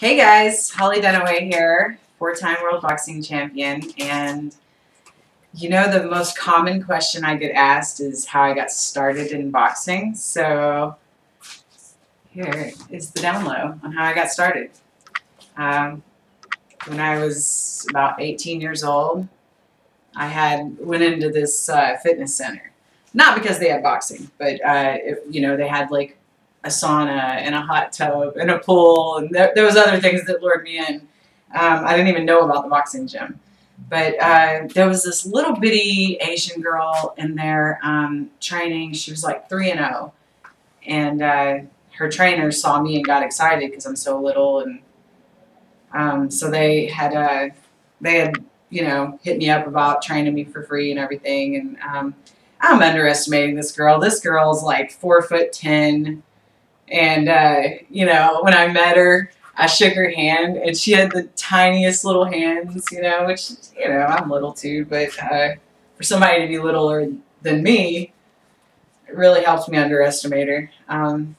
Hey guys, Hollie Dunaway here, four-time world boxing champion, and you know the most common question I get asked is how I got started in boxing. So here is the down low on how I got started. Um, when I was about 18 years old, I had went into this uh, fitness center. Not because they had boxing, but uh, it, you know they had like a sauna and a hot tub and a pool and there, there was other things that lured me in. Um, I didn't even know about the boxing gym. But uh, there was this little bitty Asian girl in there um, training. She was like 3 and 0. And uh, her trainer saw me and got excited because I'm so little. And um, so they had, uh, they had, you know, hit me up about training me for free and everything. And um, I'm underestimating this girl. This girl's like 4 foot 10 and, uh, you know, when I met her, I shook her hand, and she had the tiniest little hands, you know, which, you know, I'm little too, but uh, for somebody to be littler than me, it really helped me underestimate her. Um,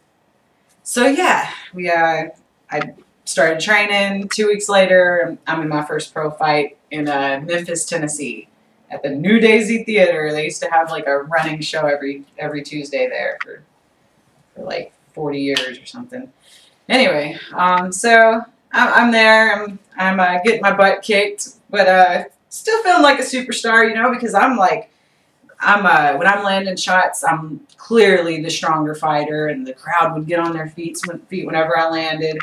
so, yeah, we, uh, I started training. Two weeks later, I'm in my first pro fight in uh, Memphis, Tennessee at the New Daisy Theater. They used to have like a running show every every Tuesday there for, for like 40 years or something. Anyway, um, so I'm, there. I'm, I'm uh, getting my butt kicked, but uh, still feeling like a superstar, you know, because I'm like, I'm uh, when I'm landing shots, I'm clearly the stronger fighter, and the crowd would get on their feet, feet whenever I landed.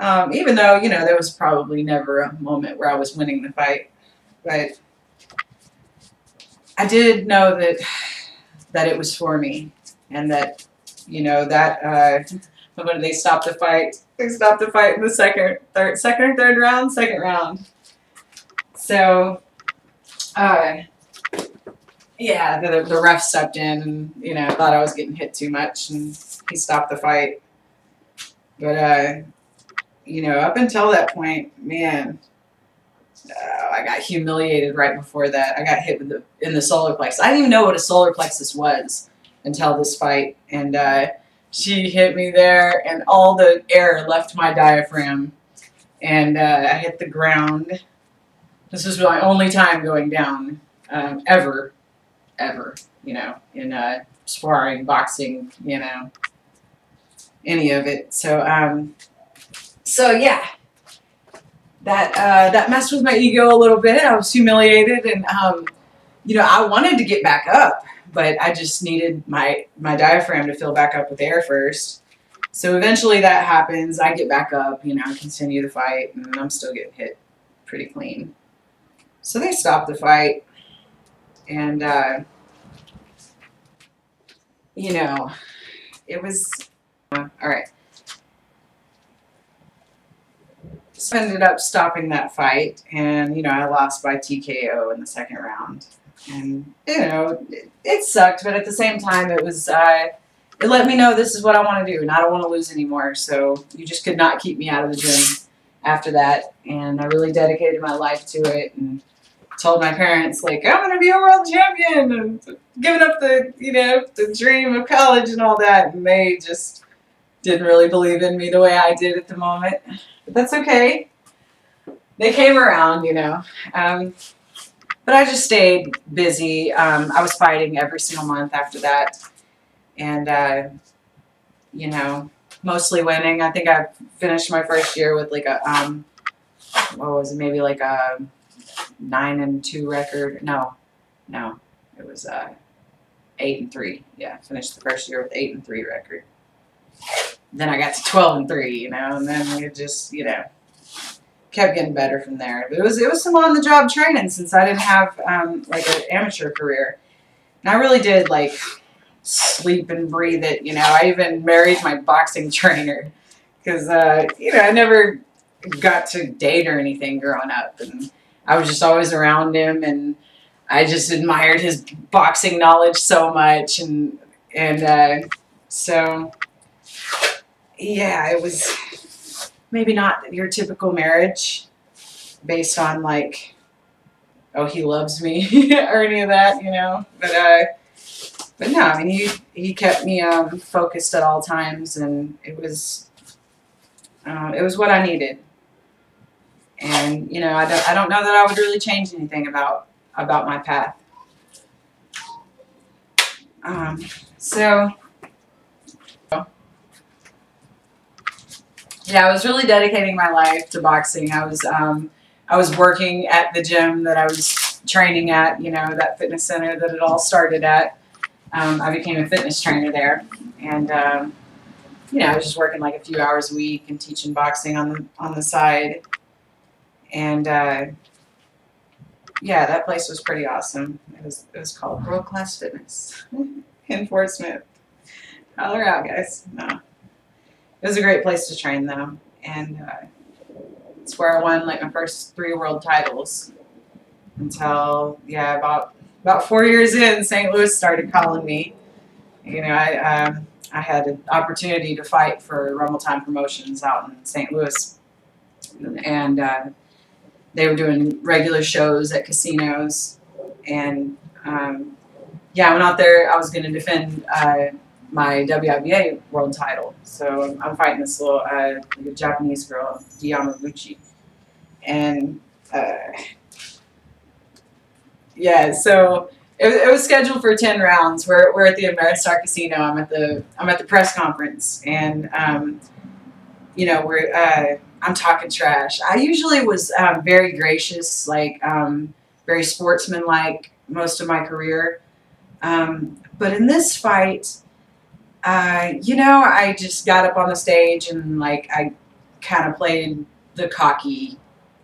Um, even though you know there was probably never a moment where I was winning the fight, but I did know that that it was for me, and that you know, that, uh, when they stopped the fight, they stopped the fight in the second, third, second or third round, second round. So, uh, yeah, the, the ref stepped in and, you know, thought I was getting hit too much and he stopped the fight. But, uh, you know, up until that point, man, uh, I got humiliated right before that. I got hit with the, in the solar plexus. I didn't even know what a solar plexus was until this fight. And uh, she hit me there, and all the air left my diaphragm. And uh, I hit the ground. This was my only time going down um, ever, ever, you know, in uh, sparring, boxing, you know, any of it. So, um, so yeah, that uh, that messed with my ego a little bit. I was humiliated, and um, you know, I wanted to get back up but I just needed my, my diaphragm to fill back up with air first. So eventually that happens. I get back up, you know, continue the fight, and I'm still getting hit pretty clean. So they stopped the fight, and, uh, you know, it was, uh, all right. So I ended up stopping that fight, and, you know, I lost by TKO in the second round and you know it, it, sucked but at the same time it was uh, it let me know this is what I want to do and I don't want to lose anymore so you just could not keep me out of the gym after that. And I really dedicated my life to it and told my parents like I'm gonna be a world champion and giving up the you know the dream of college and all that and they just didn't really believe in me the way I did at the moment. But that's okay. They came around you know. Um, but I just stayed busy. Um, I was fighting every single month after that. And, uh, you know, mostly winning. I think I finished my first year with like a, um, what was it, maybe like a 9 and 2 record. No, no, it was uh, 8 and 3. Yeah, finished the first year with 8 and 3 record. Then I got to 12 and 3, you know, and then it just, you know, kept getting better from there. But it was it was some on the job training since I didn't have um, like an amateur career, and I really did like sleep and breathe it. You know, I even married my boxing trainer because uh, you know I never got to date or anything growing up, and I was just always around him, and I just admired his boxing knowledge so much, and and uh, so yeah, it was maybe not your typical marriage based on like, oh, he loves me or any of that, you know. But uh, but no, I mean, he he kept me um, focused at all times, and it was Um, it was what I needed. And, you know, I don't, I don't know that I would really change anything about, about my path. Um, so, yeah, I was really dedicating my life to boxing. I was, um, I was working at the gym that I was training at, you know, that fitness center that it all started at. Um, I became a fitness trainer there, and um, you know, I was just working like a few hours a week and teaching boxing on the on the side. And uh, yeah, that place was pretty awesome. It was it was called World Class Fitness in Fort Smith. Holler out, guys. No, it was a great place to train though, and uh, it's where I won like my first three world titles. Until yeah, about about four years in, St. Louis started calling me. You know, I. Um, I had an opportunity to fight for Rumble Time Promotions out in St. Louis, and uh, they were doing regular shows at casinos, and um, yeah, I went out there. I was going to defend uh, my WIBA world title, so I'm fighting this little uh, Japanese girl, Yamaguchi, and uh, yeah, so it was, it was scheduled for ten rounds. We're, we're at the Ameristar Casino. I'm at the I'm at the press conference, and um, you know we're uh, I'm talking trash. I usually was um, very gracious, like um, very sportsmanlike most of my career, um, but in this fight, uh, you know, I just got up on the stage and like I kind of played the cocky,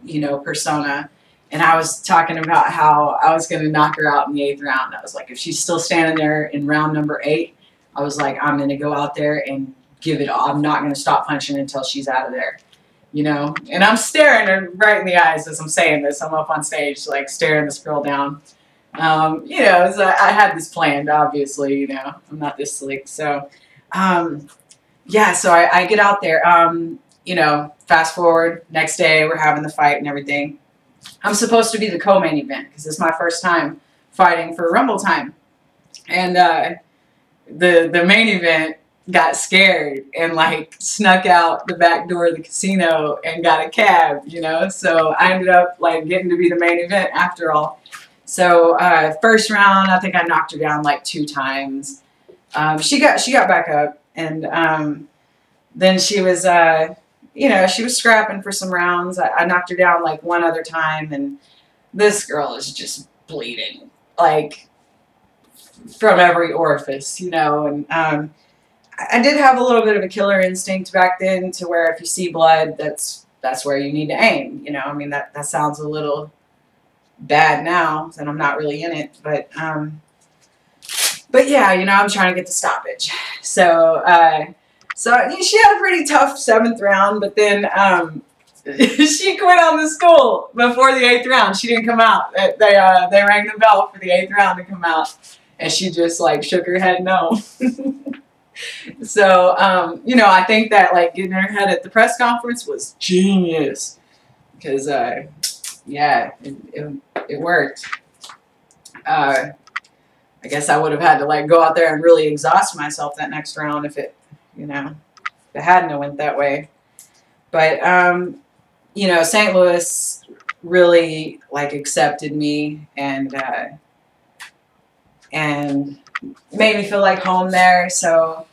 you know, persona and I was talking about how I was going to knock her out in the eighth round. I was like, if she's still standing there in round number eight, I was like, I'm going to go out there and give it all. I'm not going to stop punching until she's out of there. You know, and I'm staring her right in the eyes as I'm saying this. I'm up on stage, like staring this girl down. Um, you know, so I, had this planned, obviously. You know, I'm not this slick. So, um, yeah, so I, I get out there. Um, you know, fast forward, next day, we're having the fight and everything I'm supposed to be the co-main event because it's my first time fighting for Rumble Time. And uh, the the main event got scared and like snuck out the back door of the casino and got a cab, you know. So I ended up like getting to be the main event after all. So uh, first round, I think I knocked her down like two times. Um, she got she got back up, and um, then she was uh, you know, she was scrapping for some rounds. I, I knocked her down like one other time, and this girl is just bleeding, like from every orifice, you know. And um, I did have a little bit of a killer instinct back then, to where if you see blood, that's that's where you need to aim. You know, I mean that that sounds a little bad now, and I'm not really in it, but um, but yeah, you know, I'm trying to get the stoppage. So. Uh, so she had a pretty tough seventh round, but then um, she quit on the school before the eighth round. She didn't come out. They uh, they rang the bell for the eighth round to come out, and she just like shook her head no. so um, you know, I think that like getting her head at the press conference was genius because uh, yeah, it, it, it worked. Uh, I guess I would have had to like go out there and really exhaust myself that next round if it you know, if it hadn't went that way. But, um, you know, St. Louis really, like, accepted me and, uh, and made me feel like home there. So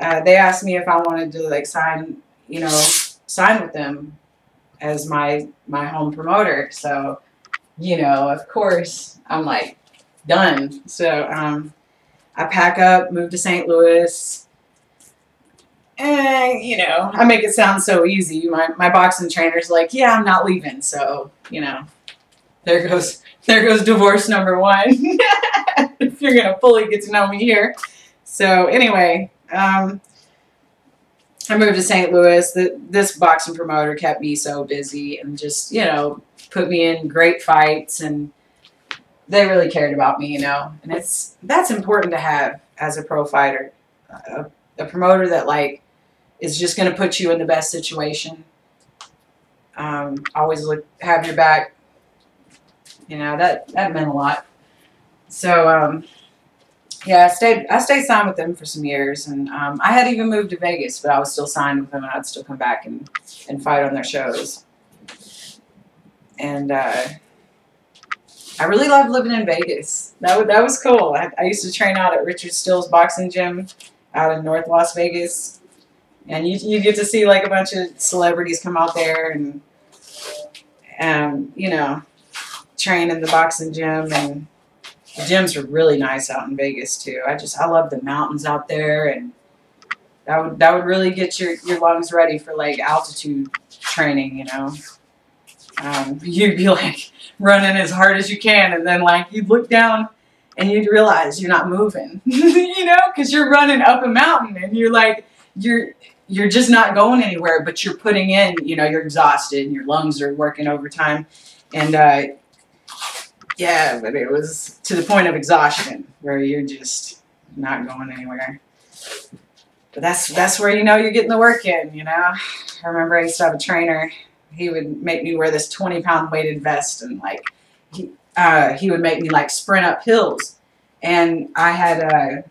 uh, they asked me if I wanted to, like, sign, you know, sign with them as my, my home promoter. So, you know, of course, I'm like, done. So, um, I pack up, move to St. Louis, And, you know, I make it sound so easy. My, my boxing trainer's like, yeah, I'm not leaving. So, you know, there goes, there goes divorce number one. if you're going to fully get to know me here. So anyway, um, I moved to St. Louis. The, this boxing promoter kept me so busy and just, you know, put me in great fights and they really cared about me, you know, and it's, that's important to have as a pro fighter. A, a promoter that like is just going to put you in the best situation. Um, always look, have your back. You know, that, that meant a lot. So, um, yeah, I stayed. I stayed signed with them for some years, and um, I had even moved to Vegas, but I was still signed with them, and I'd still come back and and fight on their shows. And uh, I really loved living in Vegas. That that was cool. I, I used to train out at Richard Steele's boxing gym out in North Las Vegas, and you you get to see like a bunch of celebrities come out there and um, you know train in the boxing gym and the gyms are really nice out in Vegas too. I just I love the mountains out there and that would that would really get your, your lungs ready for like altitude training, you know. Um, you'd be like running as hard as you can and then like you'd look down and you'd realize you're not moving, you know, because you're running up a mountain and you're like you're you're just not going anywhere, but you're putting in, you know, you're exhausted and your lungs are working overtime. And uh, yeah, but it was to the point of exhaustion where you're just not going anywhere. But that's that's where you know you're getting the work in, you know. I remember I used to have a trainer. He would make me wear this 20 pound weighted vest and like he uh, he would make me like sprint up hills. And I had uh,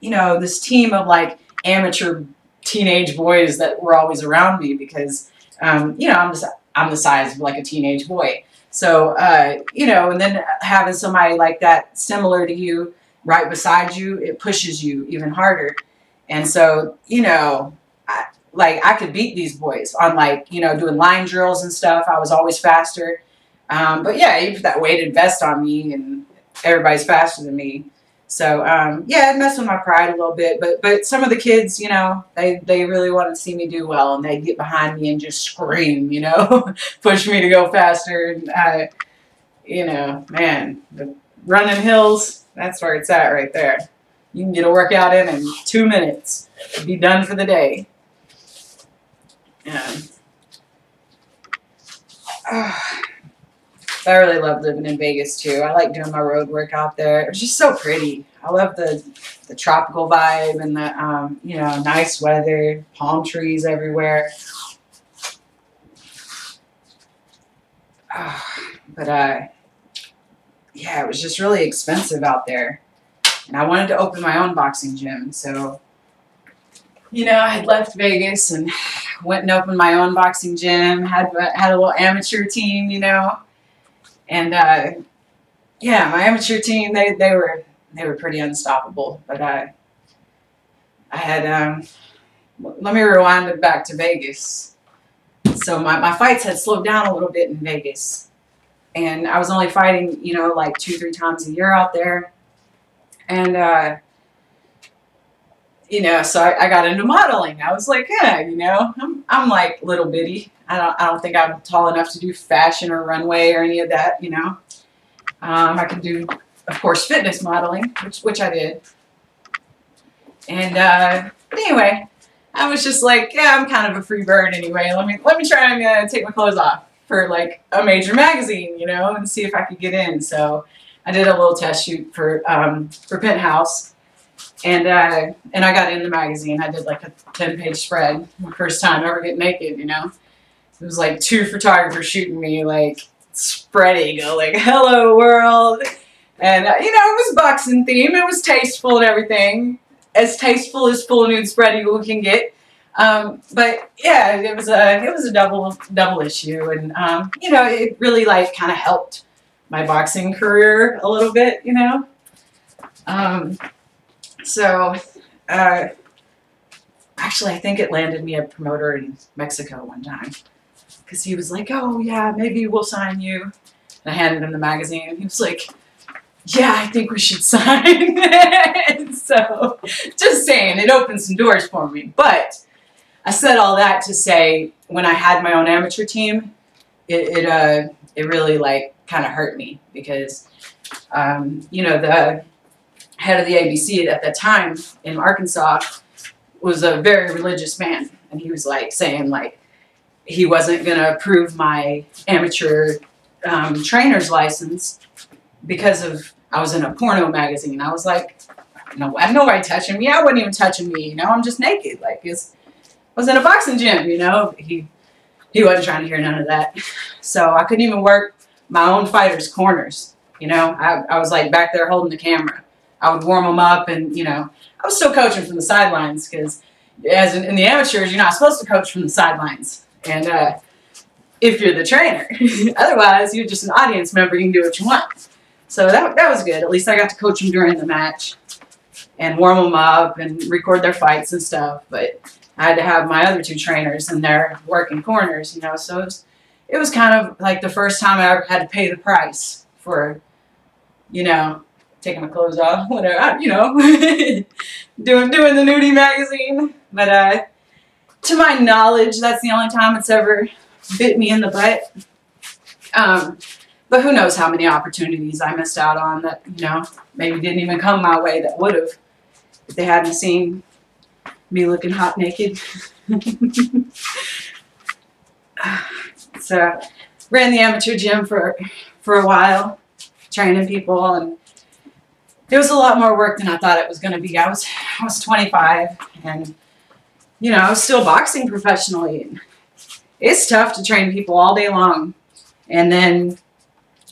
you know this team of like amateur teenage boys that were always around me because um, you know I'm just I'm the size of like a teenage boy. So, uh, you know, and then having somebody like that similar to you right beside you, it pushes you even harder. And so, you know, I, like I could beat these boys on like, you know, doing line drills and stuff. I was always faster. Um, but yeah, you put that weighted vest on me and everybody's faster than me. So um, yeah, it messed with my pride a little bit, but but some of the kids, you know, they they really wanted to see me do well, and they'd get behind me and just scream, you know, push me to go faster. And I, you know, man, the running hills, that's where it's at right there. You can get a workout in in two minutes, be done for the day. Yeah. I really love living in Vegas too. I like doing my road work out there. It's just so pretty. I love the the tropical vibe and the um, you know nice weather, palm trees everywhere. Uh, but uh, yeah, it was just really expensive out there, and I wanted to open my own boxing gym. So you know, I had left Vegas and went and opened my own boxing gym. had had a little amateur team, you know and uh, yeah, my amateur team they they were they were pretty unstoppable. But I I had um, let me rewind it back to Vegas. So my, my fights had slowed down a little bit in Vegas. And I was only fighting, you know, like two, three times a year out there. And, uh, you know, so I, I, got into modeling. I was like, yeah, you know, I'm, I'm like little bitty. I don't, I don't think I'm tall enough to do fashion or runway or any of that, you know. Um, I can do, of course, fitness modeling, which, which I did. And uh, anyway, I was just like, yeah, I'm kind of a free bird anyway. Let me let me try and uh, take my clothes off for like a major magazine, you know, and see if I could get in. So I did a little test shoot for um, for Penthouse, and uh, and I got in the magazine. I did like a ten page spread, my first time ever get naked, you know it was like two photographers shooting me like spreading like hello world. And uh, you know it was boxing theme. It was tasteful and everything. As tasteful as full nude spread you can get. Um, but yeah it was a it was a double double issue. And um, you know it really like kind of helped my boxing career a little bit you know? Um, so uh, actually I think it landed me a promoter in Mexico one time because he was like, oh, yeah, maybe we'll sign you. And I handed him the magazine, and he was like, yeah, I think we should sign so, just saying, it opened some doors for me. But I said all that to say, when I had my own amateur team, it, it, uh, it really, like, kind of hurt me because, um, you know, the head of the ABC at that time in Arkansas was a very religious man. And he was, like, saying, like, he wasn't going to approve my amateur um, trainer's license because of I was in a porno magazine. I was like, no, I nobody touching me. I wasn't even touching me. You know, I'm just naked. Like, it's, I was in a boxing gym. You know, he he wasn't trying to hear none of that. So I couldn't even work my own fighters' corners. You know, I, I was like back there holding the camera I would warm them up, and you know, I was still coaching from the sidelines because, as in, in, the amateurs, you're not supposed to coach from the sidelines, and uh, if you're the trainer, otherwise you're just an audience member. You can do what you want. So that that was good. At least I got to coach them during the match, and warm them up and record their fights and stuff. But I had to have my other two trainers and they're working corners, you know. So it was, it was kind of like the first time I ever had to pay the price for, you know, taking my clothes off, whatever, you know, doing doing the nudie magazine. But uh, to my knowledge, that's the only time it's ever bit me in the butt. Um, but who knows how many opportunities I missed out on that, you know, maybe didn't even come my way that would have if they hadn't seen me looking hot naked. so ran the amateur gym for for a while, training people and it was a lot more work than I thought it was going to be. I was I was 25 and you know, still boxing professionally. It's tough to train people all day long and then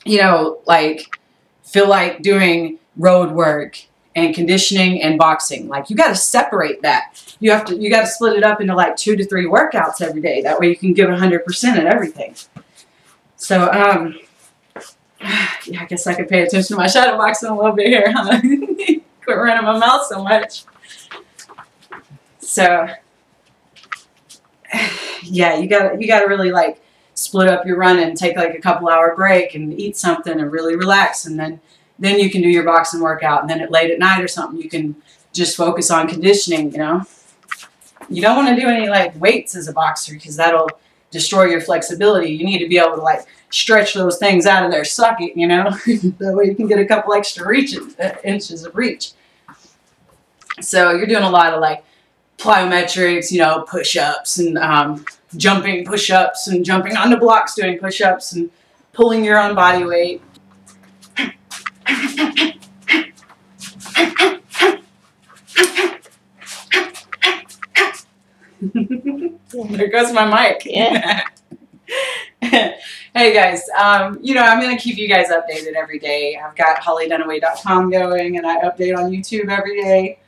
you know, like feel like doing road work and conditioning and boxing. Like you got to separate that. You have to you got to split it up into like two to three workouts every day. That way you can give 100% at everything. So um yeah, I guess I could pay attention to my shadow boxing a little bit here, huh? Quit running my mouth so much. So, yeah, you got you got to really like split up your run and take like a couple hour break and eat something and really relax, and then then you can do your boxing workout, and then at late at night or something you can just focus on conditioning. You know, you don't want to do any like weights as a boxer because that'll destroy your flexibility. You need to be able to like stretch those things out of their socket, you know? that way you can get a couple extra reaches, uh, inches of reach. So you're doing a lot of like plyometrics, you know, push-ups and um, jumping push-ups and jumping onto blocks doing push-ups and pulling your own body weight. there goes my mic. Yeah. hey guys, um, you know, I'm going to keep you guys updated every day. I've got holliedunaway.com going and I update on YouTube every day.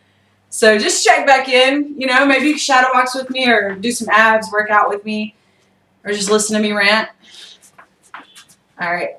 So just check back in, you know, maybe shadow box with me or do some abs, work out with me, or just listen to me rant. All right.